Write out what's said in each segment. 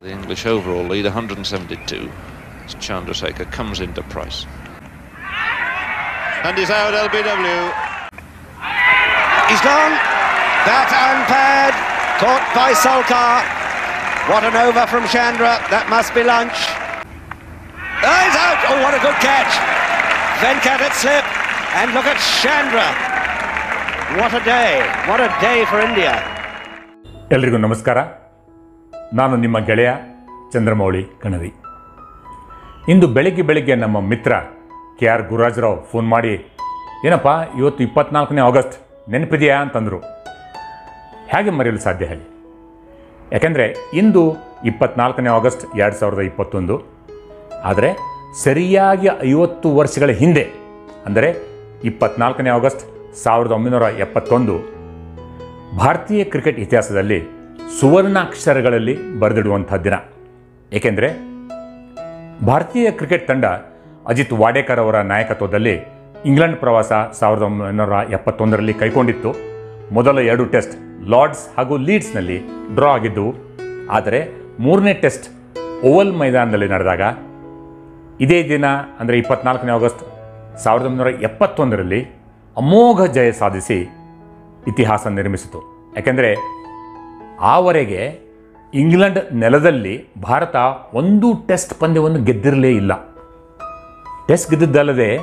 The English overall lead 172 as Chandrasekhar comes into price. And he's out LBW. He's gone. That unpaired. Caught by Solkar. What an over from Chandra. That must be lunch. Oh, he's out. Oh, what a good catch. Venkat had slipped. And look at Chandra. What a day. What a day for India. ಎಲ್ರಿಗೂ ನಮಸ್ಕಾರ ನಾನು ನಿಮ್ಮ ಗೆಳೆಯ ಚಂದ್ರಮೌಳಿ ಕಣವಿ. ಇಂದು ಬೆಳಿಗ್ಗೆ ಬೆಳಿಗ್ಗೆ ನಮ್ಮ ಮಿತ್ರ K R Gururajarao phone ಮಾಡಿ, ಏನಪ್ಪ, ಇವತ್ತು ಇಪ್ಪತ್ನಾಲ್ಕನೇ ಆಗಸ್ಟ್, ನೆನಪಿದೆಯಾ? ಅಂತಂದರು. ಹೇಗೆ ಮರೆಯಲು ಸಾಧ್ಯ ಹೇಳಿ? ಯಾಕೆಂದರೆ ಇಂದು ಇಪ್ಪತ್ನಾಲ್ಕನೇ ಆಗಸ್ಟ್ ಎರಡು ಸಾವಿರದ ಇಪ್ಪತ್ತೊಂದು. ಆದರೆ ಸರಿಯಾಗಿ ಐವತ್ತು ವರ್ಷಗಳ ಹಿಂದೆ, ಅಂದರೆ ಇಪ್ಪತ್ನಾಲ್ಕನೇ ಆಗಸ್ಟ್ ಸಾವಿರದ ಒಂಬೈನೂರ ಎಪ್ಪತ್ತೊಂದು, ಭಾರತೀಯ ಕ್ರಿಕೆಟ್ ಇತಿಹಾಸದಲ್ಲಿ ಸುವರ್ಣಾಕ್ಷರಗಳಲ್ಲಿ ಬರೆದಿಡುವಂಥ ದಿನ. ಏಕೆಂದರೆ ಭಾರತೀಯ ಕ್ರಿಕೆಟ್ ತಂಡ ಅಜಿತ್ ವಾಡೇಕರ್ ಅವರ ನಾಯಕತ್ವದಲ್ಲಿ ಇಂಗ್ಲೆಂಡ್ ಪ್ರವಾಸ ಸಾವಿರದ ಒಂಬೈನೂರ ಎಪ್ಪತ್ತೊಂದರಲ್ಲಿ ಕೈಗೊಂಡಿತ್ತು. ಮೊದಲ ಎರಡು ಟೆಸ್ಟ್ ಲಾರ್ಡ್ಸ್ ಹಾಗೂ ಲೀಡ್ಸ್ನಲ್ಲಿ ಡ್ರಾ ಆಗಿದ್ದವು. ಆದರೆ ಮೂರನೇ ಟೆಸ್ಟ್ ಓವಲ್ ಮೈದಾನದಲ್ಲಿ ನಡೆದಾಗ ಇದೇ ದಿನ, ಅಂದರೆ ಇಪ್ಪತ್ನಾಲ್ಕನೇ ಆಗಸ್ಟ್ ಸಾವಿರದ ಒಂಬೈನೂರ ಎಪ್ಪತ್ತೊಂದರಲ್ಲಿ ಅಮೋಘ ಜಯ ಸಾಧಿಸಿ ಇತಿಹಾಸ ನಿರ್ಮಿಸಿತು. ಯಾಕೆಂದರೆ ಆವರೆಗೆ ಇಂಗ್ಲೆಂಡ್ ನೆಲದಲ್ಲಿ ಭಾರತ ಒಂದು ಟೆಸ್ಟ್ ಪಂದ್ಯವನ್ನು ಗೆದ್ದಿರಲೇ ಇಲ್ಲ. ಟೆಸ್ಟ್ ಗೆದ್ದಿದ್ದಲ್ಲದೆ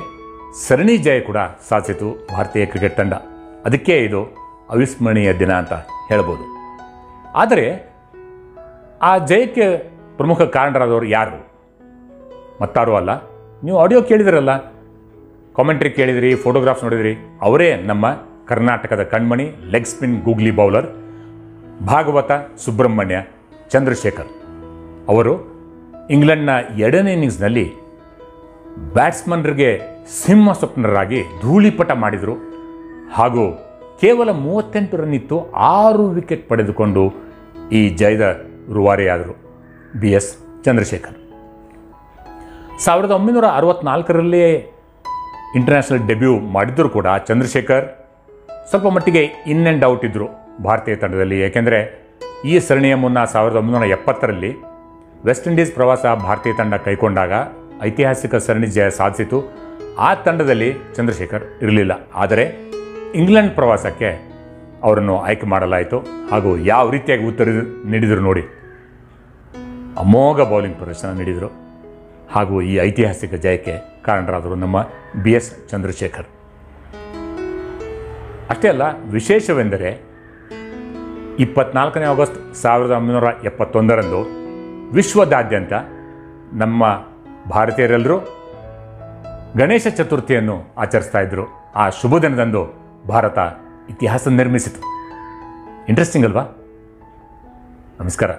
ಸರಣಿ ಜಯ ಕೂಡ ಸಾಧಿಸಿತು ಭಾರತೀಯ ಕ್ರಿಕೆಟ್ ತಂಡ. ಅದಕ್ಕೆ ಇದು ಅವಿಸ್ಮರಣೀಯ ದಿನ ಅಂತ ಹೇಳ್ಬೋದು. ಆದರೆ ಆ ಜಯಕ್ಕೆ ಪ್ರಮುಖ ಕಾರಣರಾದವರು ಯಾರು? ಮತ್ತಾರೂ ಅಲ್ಲ. ನೀವು ಆಡಿಯೋ ಕೇಳಿದಿರಲ್ಲ? ಕಾಮೆಂಟ್ರಿ ಕೇಳಿದಿರಿ, ಫೋಟೋಗ್ರಾಫ್ಸ್ ನೋಡಿದಿರಿ. ಅವರೇ ನಮ್ಮ ಕರ್ನಾಟಕದ ಕಣ್ಮಣಿ leg spin googly bowler. Bhagwat, Subrahmanya, Chandrashekhar. ಅವರು ಇಂಗ್ಲೆಂಡ್ನ ಎರಡನೇ ಇನ್ನಿಂಗ್ಸ್ನಲ್ಲಿ ಬ್ಯಾಟ್ಸ್ಮನ್ರಿಗೆ ಸಿಂಹ ಸ್ವಪ್ನರಾಗಿ ಧೂಳಿಪಟ ಮಾಡಿದರು. ಹಾಗೂ ಕೇವಲ ಮೂವತ್ತೆಂಟು ರನ್ ಇತ್ತು, ಆರು ವಿಕೆಟ್ ಪಡೆದುಕೊಂಡು ಈ ಜಯದ ರುವಾರಿಯಾದರು ಬಿ ಎಸ್ ಚಂದ್ರಶೇಖರ್. ಸಾವಿರದ ಒಂಬೈನೂರ ಅರವತ್ನಾಲ್ಕರಲ್ಲೇ ಇಂಟರ್ನ್ಯಾಷನಲ್ ಡೆಬ್ಯೂ ಮಾಡಿದ್ದರೂ ಕೂಡ ಚಂದ್ರಶೇಖರ್ ಸ್ವಲ್ಪ ಮಟ್ಟಿಗೆ ಇನ್ ಆ್ಯಂಡ್ ಔಟ್ ಇದ್ದರು ಭಾರತೀಯ ತಂಡದಲ್ಲಿ. ಏಕೆಂದರೆ ಈ ಸರಣಿಯ ಮುನ್ನ ಸಾವಿರದ ಒಂಬೈನೂರ ಎಪ್ಪತ್ತರಲ್ಲಿ ವೆಸ್ಟ್ ಇಂಡೀಸ್ ಪ್ರವಾಸ ಭಾರತೀಯ ತಂಡ ಕೈಗೊಂಡಾಗ ಐತಿಹಾಸಿಕ ಸರಣಿ ಜಯ ಸಾಧಿಸಿತು. ಆ ತಂಡದಲ್ಲಿ ಚಂದ್ರಶೇಖರ್ ಇರಲಿಲ್ಲ. ಆದರೆ ಇಂಗ್ಲೆಂಡ್ ಪ್ರವಾಸಕ್ಕೆ ಅವರನ್ನು ಆಯ್ಕೆ ಮಾಡಲಾಯಿತು. ಹಾಗೂ ಯಾವ ರೀತಿಯಾಗಿ ಉತ್ತರ ನೀಡಿದರು ನೋಡಿ. ಅಮೋಘ ಬೌಲಿಂಗ್ ಪ್ರದರ್ಶನ ನೀಡಿದರು. ಹಾಗೂ ಈ ಐತಿಹಾಸಿಕ ಜಯಕ್ಕೆ ಕಾರಣರಾದರು ನಮ್ಮ ಬಿ ಎಸ್ ಚಂದ್ರಶೇಖರ್. ಅಷ್ಟೇ ಅಲ್ಲ, ವಿಶೇಷವೆಂದರೆ ಇಪ್ಪತ್ನಾಲ್ಕನೇ ಆಗಸ್ಟ್ ಸಾವಿರದ ಒಂಬೈನೂರ ಎಪ್ಪತ್ತೊಂದರಂದು ವಿಶ್ವದಾದ್ಯಂತ ನಮ್ಮ ಭಾರತೀಯರೆಲ್ಲರೂ ಗಣೇಶ ಚತುರ್ಥಿಯನ್ನು ಆಚರಿಸ್ತಾ ಇದ್ದರು ಆ ಶುಭ ದಿನದಂದು ಭಾರತ ಇತಿಹಾಸ ನಿರ್ಮಿಸಿತು. ಇಂಟ್ರೆಸ್ಟಿಂಗ್ ಅಲ್ವಾ? ನಮಸ್ಕಾರ.